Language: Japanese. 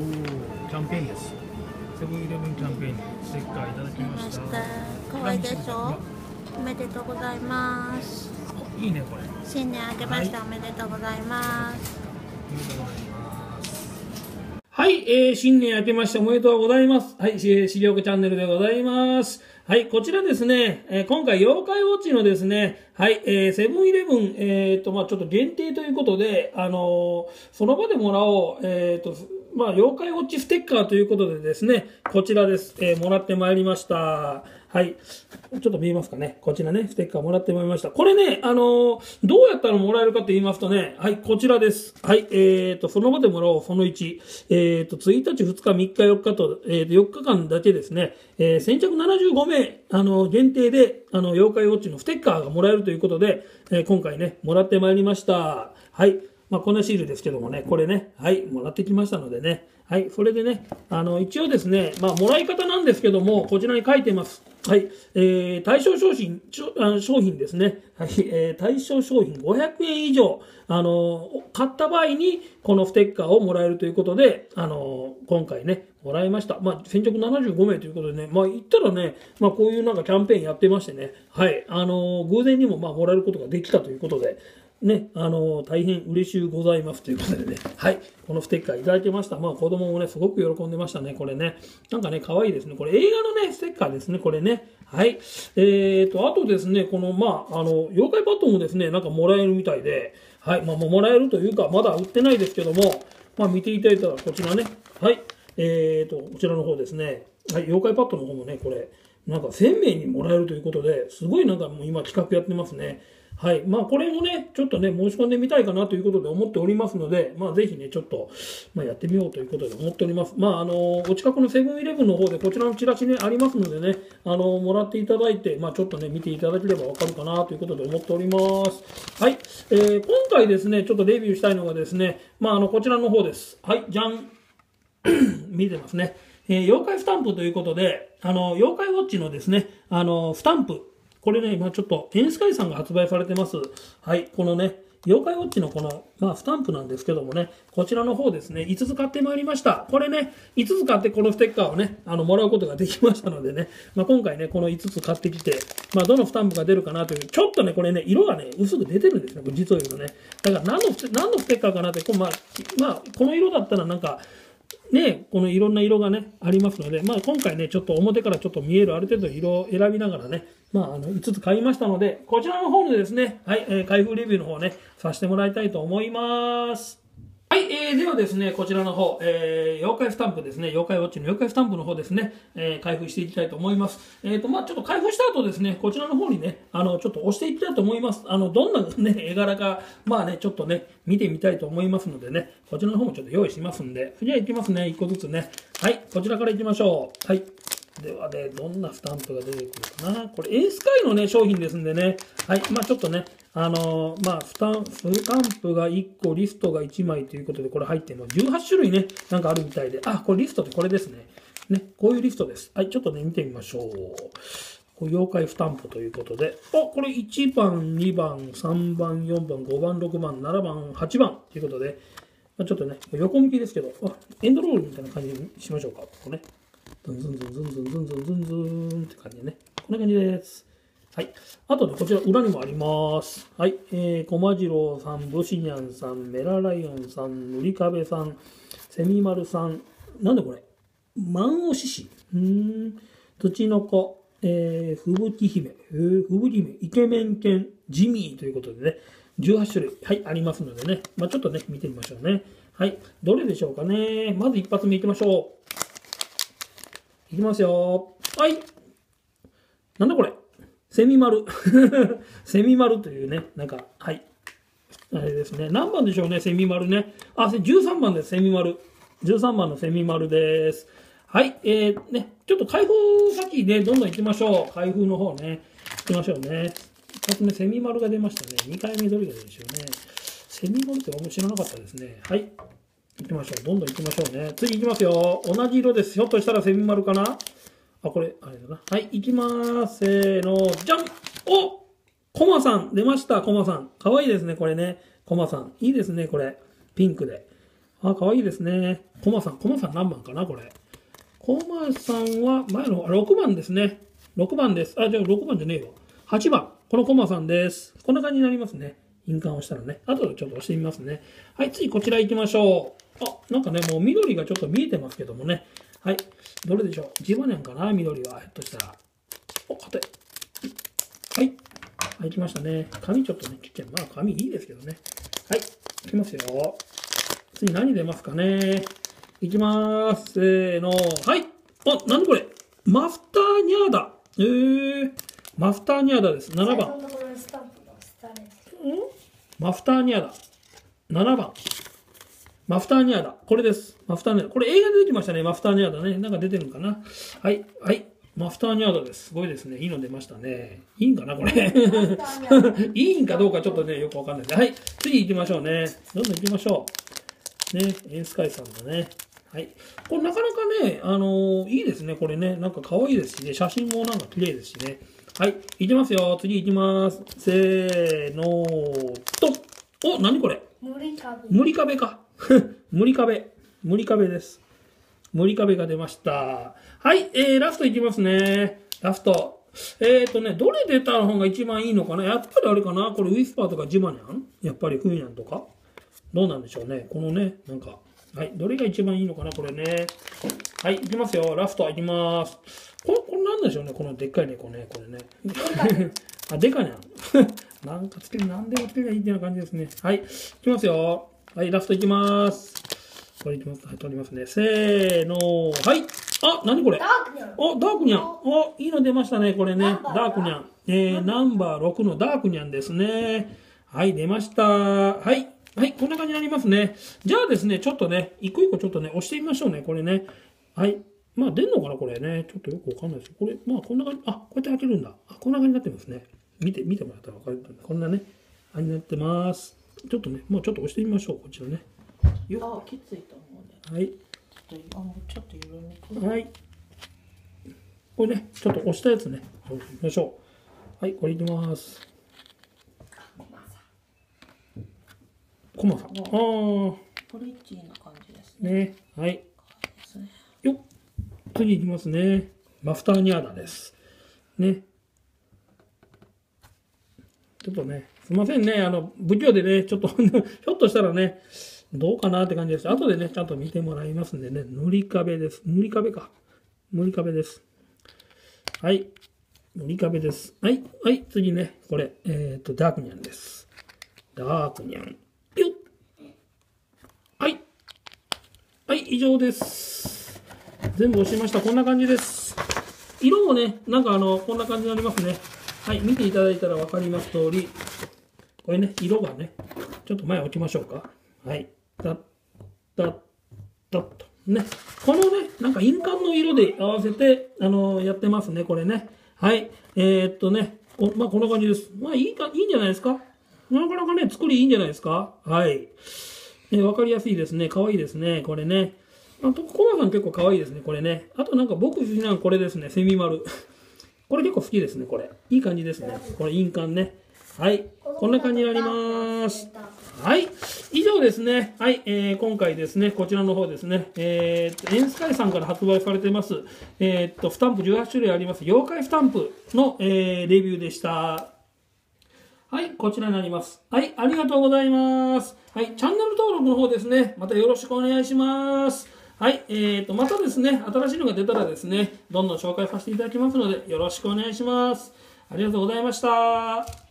おキャンペーンです。セブンイレブンキャンペーンにステッカーいただきました。可愛いでしょおめでとうございます。いいねこれ。新年明けましておめでとうございます、おめでとうございます。はい、えー、新年明けましておめでとうございます。はい、えー、資料チャンネルでございます。はい、こちらですね、えー今回、妖怪ウォッチのですね、はい、えー、セブンイレブン、えーと、まあちょっと限定ということで、あのーその場でもらおう、えーと、まあ妖怪ウォッチステッカーということでですね、こちらです。えーもらってまいりました。はい。ちょっと見えますかね。こちらね、ステッカーもらってまいりました。これね、あのーどうやったらもらえるかと言いますとね、はい、こちらです。はい、えーと、その場でもらおう、その1。えーと、1日、2日、3日、4日と、えーと、4日間だけですね、えー先着75名、あの限定で、あの、妖怪ウォッチのステッカーがもらえるということで、えー今回ね、もらってまいりました。はい。まあ、こんなシールですけどもね、これね、はい、もらってきましたのでね、はい、それでね、あの、一応ですね、まあ、もらい方なんですけども、こちらに書いてます。はい、えー、対象商品、あの商品ですね、はい、えー、対象商品500円以上、あの、買った場合に、このステッカーをもらえるということで、あの、今回ね、もらいました。まあ、先着75名ということでね、まあ、言ったらね、まあ、こういうなんかキャンペーンやってましてね、はい、あの、偶然にも、まあ、もらえることができたということで、ね、あの大変嬉しゅうございますということでね、はい、このステッカーいただいてました。まあ子供もね、すごく喜んでましたね、これね。なんかね、可愛いですね。これ映画のね、ステッカーですね、これね。はい。えーと、あとですね、この、まあ、あの、妖怪パッドもですね、なんかもらえるみたいで、はい、まあ、ももらえるというか、まだ売ってないですけども、まあ、見ていただいたらこちらね、はい、えーと、こちらの方ですね、はい、妖怪パッドの方もね、これ、なんか1000名にもらえるということで、すごいなんかもう今企画やってますね。はい。まあ、これもね、ちょっとね、申し込んでみたいかなということで思っておりますので、まあ、ぜひね、ちょっと、まあ、やってみようということで思っております。まあ、あの、お近くのセブンイレブンの方で、こちらのチラシね、ありますのでね、あの、もらっていただいて、まあ、ちょっとね、見ていただければわかるかなということで思っております。はい。えー今回ですね、ちょっとレビューしたいのがですね、まあ、あの、こちらの方です。はい、じゃん。見てますね。えー妖怪スタンプということで、あの、妖怪ウォッチのですね、あの、スタンプ。これね、今ちょっと、エンスカイさんが発売されてます。はい、このね、妖怪ウォッチのこの、まあ、スタンプなんですけどもね、こちらの方ですね、5つ買ってまいりました。これね、5つ買ってこのステッカーをね、あの、もらうことができましたのでね、まあ、今回ね、この5つ買ってきて、まあ、どのスタンプが出るかなという、ちょっとね、これね、色がね、薄く出てるんですね、これ実を言うとね。だから何の、何のステッカーかなって、こうまあ、まあ、この色だったらなんか、ね、このいろんな色がね、ありますので、まあ今回ね、ちょっと表からちょっと見えるある程度色を選びながらね、まああの、5つ買いましたので、こちらの方でですね、はい、えー開封レビューの方ね、させてもらいたいと思います。はい、えー、ではですね、こちらの方、えー、妖怪スタンプですね、妖怪ウォッチの妖怪スタンプの方ですね、えー開封していきたいと思います。えっ、と、まあちょっと開封した後ですね、こちらの方にね、あの、ちょっと押していきたいと思います。あの、どんなね、絵柄か、まあね、ちょっとね、見てみたいと思いますのでね、こちらの方もちょっと用意しますんで、じゃあ行きますね、1個ずつね。はい、こちらから行きましょう。はい。ではね、どんなスタンプが出てくるかな。これ、エースカイのね、商品ですんでね。はい。まあちょっとね、あのーまあスタン、プが1個、リストが1枚ということで、これ入ってるの。18種類ね、なんかあるみたいで。あ、これリストってこれですね。ね、こういうリストです。はい、ちょっとね、見てみましょう。これ妖怪スタンプということで、あ、これ1番、2番、3番、4番、5番、6番、7番、8番ということで、ま、ちょっとね、横向きですけど、あエンドロールみたいな感じにしましょうか。ここね。ズンズンズンズンズンズンズンズンズンって感じでね。こんな感じです。はい。あとでこちら裏にもあります。はい。えー、コマジロウさん、ブシニャンさん、メラライオンさん、塗り壁さん、セミマルさん、なんでこれマンオシシ。うん。土の子、えー、吹雪姫、えー、吹雪姫、イケメン犬、ジミーということでね、18種類、はい、ありますのでね、まあちょっとね、見てみましょうね。はい。どれでしょうかね。まず一発目いきましょう。いきますよ。はい。なんだこれセミ丸。セミ丸というね、なんか、はい。あれですね。何番でしょうね、セミ丸ね。あ、13番です、セミ丸。13番のセミ丸です。はい。えー、ね、ちょっと開封先ね、どんどん行きましょう。開封の方ね。行きましょうね。一発目、セミ丸が出ましたね。2回目どれが出るでしょうね。セミ丸って僕知らなかったですね。はい。行きましょう。どんどん行きましょうね。次行きますよ。同じ色です。ひょっとしたらセミ丸かな？あ、これ、あれだな。はい、行きまーす。せーの、じゃんおコマさん出ました、コマさん。かわいいですね、これね。コマさん。いいですね、これ。ピンクで。あ、かわいいですね。コマさん、コマさん何番かな、これ。コマさんは前の6番ですね。6番です。あ、じゃあ6番じゃねえよ。8番。このコマさんです。こんな感じになりますね。印鑑をしたらね。あとでちょっと押してみますね。はい、次こちら行きましょう。あ、なんかね、もう緑がちょっと見えてますけどもね。はい。どれでしょう？ジバニャンかな、緑は。ひょっとしたら。お、硬い。はい。はい、来ましたね。紙ちょっとね、ちっちゃい。まあ、紙いいですけどね。はい。いきますよ。次何出ますかね？いきまーす。せーの。はい。あ、何これ？マフターニャーダ。えー。マフターニャーダです。7番。のところにスタンプのスターです。マフターニャーダ。7番。マフターニャーダ。これです。マフターニャーダ。これ映画で出てきましたね。マフターニャーダね。なんか出てるのかな。はい。はい。マフターニャーダです。すごいですね。いいの出ましたね。いいんかなこれ。いいんかどうかちょっとね、よくわかんないです。はい。次行きましょうね。どんどん行きましょう。ね。エンスカイさんのね。はい。これなかなかね、あのーいいですね。これね。なんか可愛いですしね。写真もなんか綺麗ですしね。はい。行きますよ。次行きます。せーのと。お、何これ？無理かぶ。無理壁か。無理壁。無理壁です。無理壁が出ました。はい、えー、ラストいきますね。ラスト。えーとね、どれ出た方が一番いいのかな？やっぱりあれかな？これウィスパーとかジマニャン？やっぱりフーニャンとか？どうなんでしょうね？このね、なんか。はい、どれが一番いいのかな？これね。はい、いきますよ。ラストいきます。こなんでしょうねこのでっかい猫ね、これね。あ、でかにゃん。なんかつける、なんでもつけりゃいいってな感じですね。はい、いきますよ。はい、ラストいきます。これいきます。はい、取りますね。せーの。はい。あ、なにこれ？ダークにある。お、ダークニャン。お、いいの出ましたね、これね。ダークニャン。えー、ナンバー6のダークニャンですね。はい、出ました。はい。はい、こんな感じになりますね。じゃあですね、ちょっとね、一個一個ちょっとね、押してみましょうね、これね。はい。まあ、出んのかな、これね。ちょっとよくわかんないですこれ、まあ、こんな感じ。あ、こうやって開けるんだ。あ、こんな感じになってますね。見て、見てもらったらわかると思うこんなね、あれになってます。ちょっとね、もうちょっと押してみましょう、こちらね。よあ、きついと思うね。はい。ちょっとあ、ちょっと緩めく。はい。これね、ちょっと押したやつね、行きましょう。はい、これいきます。コマさん。ああ、プリッチーな感じですね。ね、はい。ね。よっ。次いきますね。マフターニャーダです。ね。ちょっとね、すいませんね、あの、不器用でね、ちょっと、ひょっとしたらね、どうかなって感じです。後でね、ちゃんと見てもらいますんでね、塗り壁です。塗り壁か。塗り壁です。はい。塗り壁です。はい。はい。次ね、これ、えっ、と、ダークニャンです。ダークニャン。よっ。はい。はい、以上です。全部押しました。こんな感じです。色もね、なんかあの、こんな感じになりますね。はい、見ていただいたら分かります通り、これね、色がね、ちょっと前置きましょうか。はい。だだだっと。ね。このね、なんか印鑑の色で合わせて、あのやってますね、これね。はい。えーっとね、こまあ、こんな感じです。まあ、いいか、いいんじゃないですか？なかなかね、作りいいんじゃないですか？はい。ね、わかりやすいですね。可愛いですね。これね。あと、コマさん結構可愛いですね。これね。あとなんか僕好きなこれですね。セミ丸。これ結構好きですね。これ。いい感じですね。これ印鑑ね。はい。こんな感じになります。はい。以上ですね。はい。えー、今回ですね、こちらの方ですね、えー、エンスカイさんから発売されてます、えー、っと、スタンプ18種類あります、妖怪スタンプの、えー、レビューでした。はい、こちらになります。はい、ありがとうございます。はい、チャンネル登録の方ですね、またよろしくお願いします。はい、えーと、またですね、新しいのが出たらですね、どんどん紹介させていただきますので、よろしくお願いします。ありがとうございました。